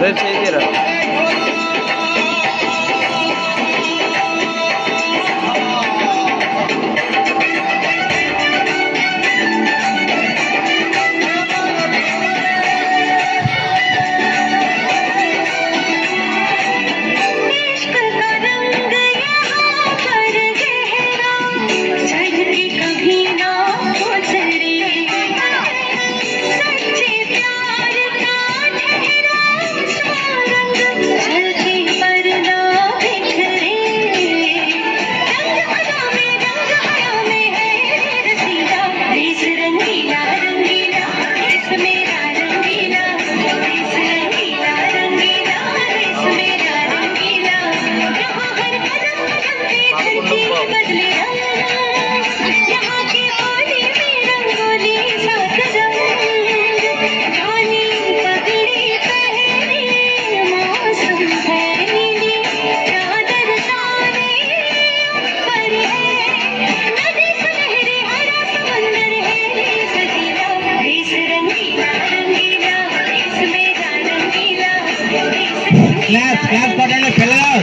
Deve ser,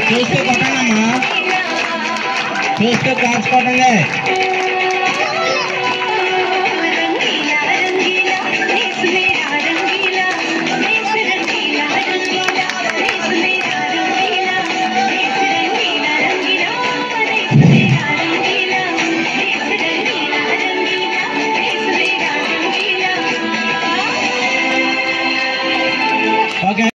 चूस्त चूस्त का